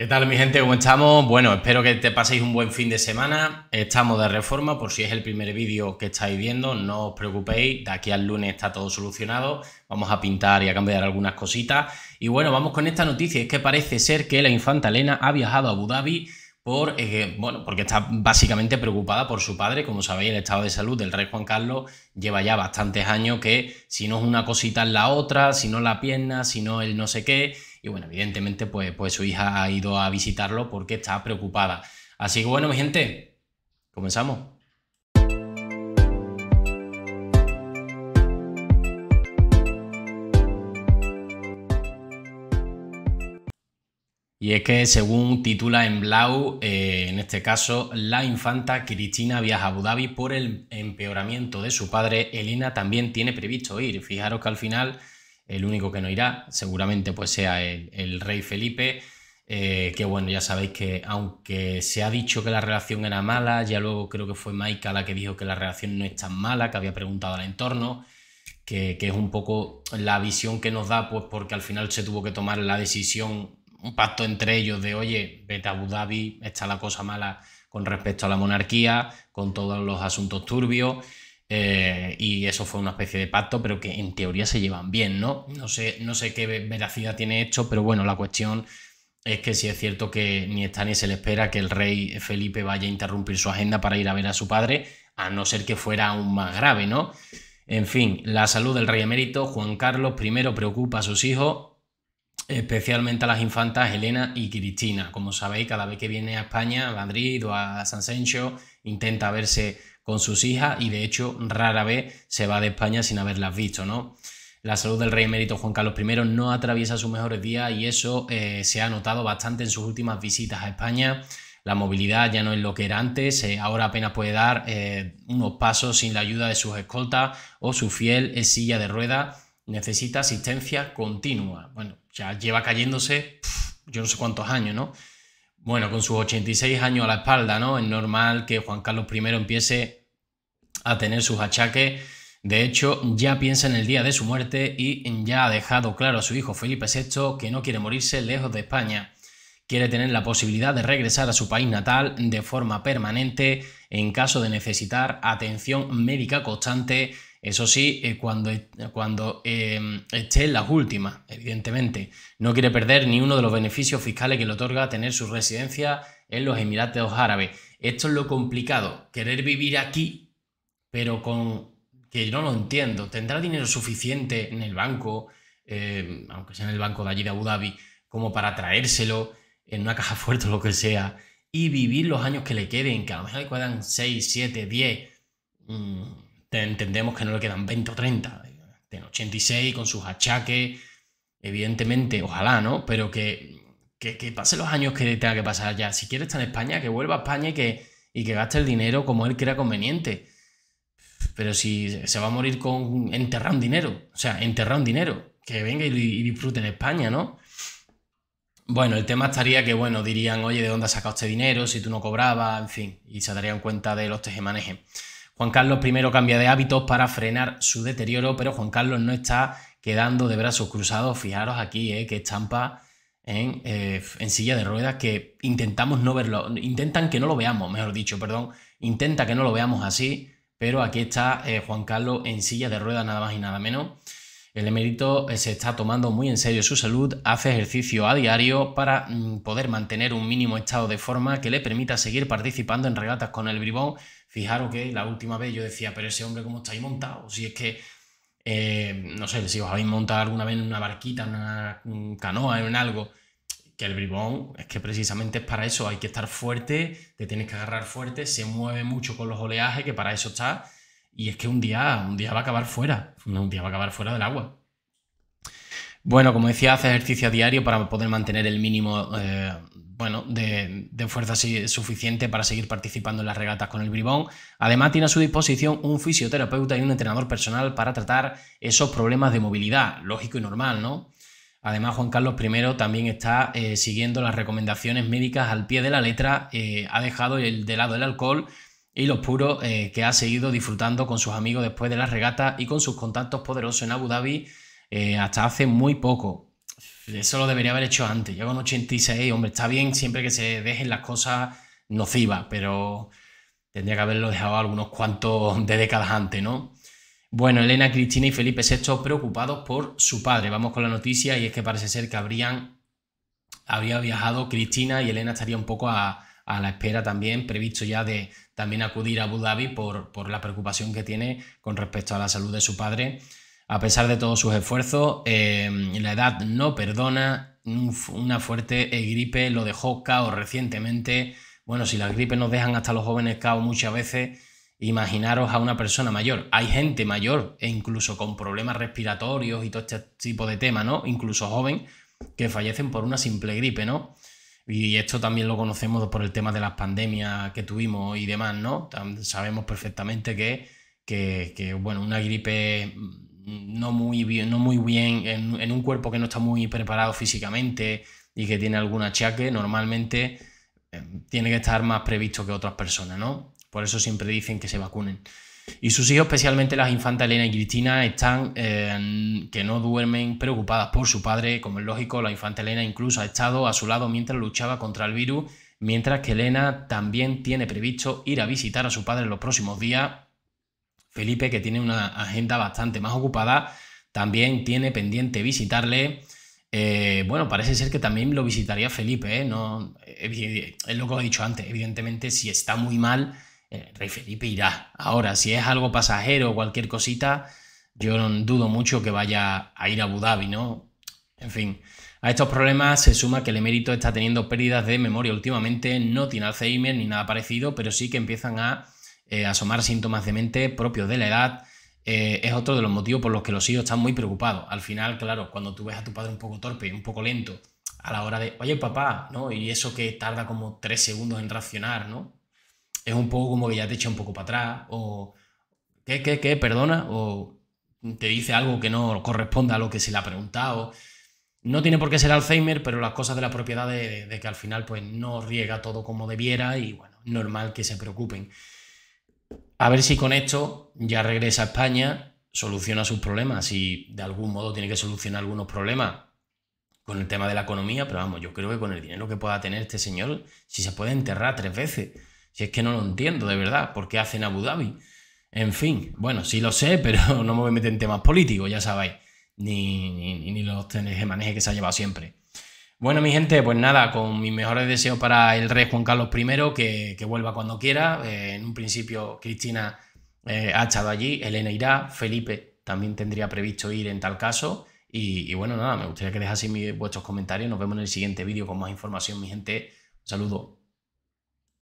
¿Qué tal mi gente? ¿Cómo estamos? Bueno, espero que te paséis un buen fin de semana. Estamos de reforma, por si es el primer vídeo que estáis viendo, no os preocupéis, de aquí al lunes está todo solucionado. Vamos a pintar y a cambiar algunas cositas. Y bueno, vamos con esta noticia, es que parece ser que la infanta Elena ha viajado a Abu Dhabi por, eh, bueno, porque está básicamente preocupada por su padre. Como sabéis, el estado de salud del rey Juan Carlos lleva ya bastantes años que si no es una cosita en la otra, si no la pierna, si no el no sé qué y bueno, evidentemente, pues, pues su hija ha ido a visitarlo porque está preocupada. Así que bueno, mi gente, comenzamos. Y es que según titula en Blau, eh, en este caso, la infanta Cristina viaja a Abu Dhabi por el empeoramiento de su padre. Elena también tiene previsto ir. Fijaros que al final el único que no irá seguramente pues sea el, rey Felipe, eh, que bueno, ya sabéis que aunque se ha dicho que la relación era mala, ya luego creo que fue Maika la que dijo que la relación no es tan mala, que había preguntado al entorno, que, es un poco la visión que nos da, pues porque al final se tuvo que tomar la decisión, un pacto entre ellos de, oye, vete a Abu Dhabi, está la cosa mala con respecto a la monarquía, con todos los asuntos turbios. Eh, y eso fue una especie de pacto, pero que en teoría se llevan bien, ¿no? No sé, no sé qué veracidad tiene esto, pero bueno, la cuestión es que si es cierto que ni está ni se le espera que el rey Felipe vaya a interrumpir su agenda para ir a ver a su padre, a no ser que fuera aún más grave, ¿no? En fin, la salud del rey emérito Juan Carlos primero preocupa a sus hijos, especialmente a las infantas Elena y Cristina. Como sabéis, cada vez que viene a España, a Madrid o a San Sencho, intenta verse con sus hijas y de hecho rara vez se va de España sin haberlas visto, ¿no? La salud del rey emérito Juan Carlos I no atraviesa sus mejores días y eso eh, se ha notado bastante en sus últimas visitas a España. La movilidad ya no es lo que era antes, eh, ahora apenas puede dar eh, unos pasos sin la ayuda de sus escoltas o su fiel silla de ruedas. Necesita asistencia continua. Bueno, ya lleva cayéndose yo no sé cuántos años, ¿no? Bueno, con sus 86 años a la espalda, ¿no? Es normal que Juan Carlos I empiece a tener sus achaques. De hecho, ya piensa en el día de su muerte y ya ha dejado claro a su hijo Felipe VI que no quiere morirse lejos de España. Quiere tener la posibilidad de regresar a su país natal de forma permanente en caso de necesitar atención médica constante, eso sí, eh, cuando, cuando em, esté en las últimas, evidentemente. No quiere perder ni uno de los beneficios fiscales que le otorga tener su residencia en los Emiratos Árabes. Esto es lo complicado, querer vivir aquí pero con que yo no lo entiendo. ¿Tendrá dinero suficiente en el banco, eh, aunque sea en el banco de allí de Abu Dhabi, como para traérselo en una caja fuerte o lo que sea, y vivir los años que le queden, que a lo mejor le quedan 6, 7, 10, entendemos que no le quedan 20 o 30, en 86 con sus achaques, evidentemente, ojalá, ¿no? Pero que, que, pase los años que tenga que pasar ya. Si quiere estar en España, que vuelva a España y que, y que gaste el dinero como él crea conveniente pero si se va a morir con enterrar un dinero, o sea, enterrar un dinero, que venga y, disfrute en España, ¿no? Bueno, el tema estaría que, bueno, dirían, oye, ¿de dónde has sacado este dinero? Si tú no cobrabas, en fin, y se darían cuenta de los tejemanejes. Juan Carlos I cambia de hábitos para frenar su deterioro, pero Juan Carlos no está quedando de brazos cruzados. Fijaros aquí, eh, que estampa en, eh, en silla de ruedas que intentamos no verlo, intentan que no lo veamos, mejor dicho, perdón, intenta que no lo veamos así, pero aquí está eh, Juan Carlos en silla de ruedas nada más y nada menos. El emérito eh, se está tomando muy en serio su salud, hace ejercicio a diario para mm, poder mantener un mínimo estado de forma que le permita seguir participando en regatas con el bribón. Fijaros que la última vez yo decía, pero ese hombre cómo está ahí montado, si es que, eh, no sé, si os habéis montado alguna vez en una barquita, en una canoa, en algo, que el bribón es que precisamente es para eso, hay que estar fuerte, te tienes que agarrar fuerte, se mueve mucho con los oleajes, que para eso está, y es que un día, un día va a acabar fuera, un día va a acabar fuera del agua. Bueno, como decía, hace ejercicio a diario para poder mantener el mínimo eh, bueno, de, de, fuerza suficiente para seguir participando en las regatas con el bribón. Además, tiene a su disposición un fisioterapeuta y un entrenador personal para tratar esos problemas de movilidad, lógico y normal, ¿no? Además, Juan Carlos I también está eh, siguiendo las recomendaciones médicas al pie de la letra, eh, ha dejado el, de lado el alcohol y los puros eh, que ha seguido disfrutando con sus amigos después de la regata y con sus contactos poderosos en Abu Dhabi hasta hace muy poco. eso lo debería haber hecho antes. Ya con 86, hombre, está bien siempre que se dejen las cosas nocivas, pero tendría que haberlo dejado algunos cuantos de décadas antes, ¿no? Bueno, Elena, Cristina y Felipe VI preocupados por su padre. Vamos con la noticia y es que parece ser que habrían habría viajado Cristina y Elena estaría un poco a, la espera también, previsto ya de también acudir a Abu Dhabi por, por, la preocupación que tiene con respecto a la salud de su padre. A pesar de todos sus esfuerzos, eh, la edad no perdona, una fuerte gripe lo dejó caos recientemente. Bueno, si las gripes nos dejan hasta los jóvenes caos muchas veces, imaginaros a una persona mayor. Hay gente mayor e incluso con problemas respiratorios y todo este tipo de temas, ¿no? Incluso joven, que fallecen por una simple gripe, ¿no? Y esto también lo conocemos por el tema de las pandemias que tuvimos y demás, ¿no? Sabemos perfectamente que, que, bueno, una gripe no muy bien, no muy bien en, un cuerpo que no está muy preparado físicamente y que tiene algún achaque, normalmente eh, tiene que estar más previsto que otras personas, ¿no? Por eso siempre dicen que se vacunen. Y sus hijos, especialmente las infantas Elena y Cristina, están eh, que no duermen preocupadas por su padre. Como es lógico, la infanta Elena incluso ha estado a su lado mientras luchaba contra el virus, mientras que Elena también tiene previsto ir a visitar a su padre en los próximos días. Felipe, que tiene una agenda bastante más ocupada, también tiene pendiente visitarle. Eh, bueno, parece ser que también lo visitaría Felipe, ¿eh? No, es lo que he dicho antes, evidentemente si está muy mal el rey Felipe irá. Ahora, si es algo pasajero o cualquier cosita, yo no dudo mucho que vaya a ir a Abu Dhabi, ¿no? En fin, a estos problemas se suma que el emérito está teniendo pérdidas de memoria últimamente, no tiene Alzheimer ni nada parecido, pero sí que empiezan a eh, asomar síntomas de mente propios de la edad. Eh, es otro de los motivos por los que los hijos están muy preocupados. Al final, claro, cuando tú ves a tu padre un poco torpe, un poco lento, a la hora de, oye papá, ¿no? Y eso que tarda como tres segundos en reaccionar, ¿no? Es un poco como que ya te echa un poco para atrás, o ¿qué, qué, qué? Perdona, o te dice algo que no corresponde a lo que se le ha preguntado. No tiene por qué ser Alzheimer, pero las cosas de la propiedad de, que al final pues no riega todo como debiera y bueno, normal que se preocupen. A ver si con esto ya regresa a España, soluciona sus problemas y de algún modo tiene que solucionar algunos problemas con el tema de la economía, pero vamos, yo creo que con el dinero que pueda tener este señor, si se puede enterrar tres veces si es que no lo entiendo, de verdad, ¿por qué hacen Abu Dhabi? En fin, bueno, sí lo sé, pero no me voy a meter en temas políticos, ya sabéis, ni, ni, los maneje que se ha llevado siempre. Bueno, mi gente, pues nada, con mis mejores deseos para el rey Juan Carlos I, que, vuelva cuando quiera. Eh, en un principio, Cristina eh, ha estado allí, Elena irá, Felipe también tendría previsto ir en tal caso. Y, bueno, nada, me gustaría que dejaseis vuestros comentarios. Nos vemos en el siguiente vídeo con más información, mi gente. Un saludo.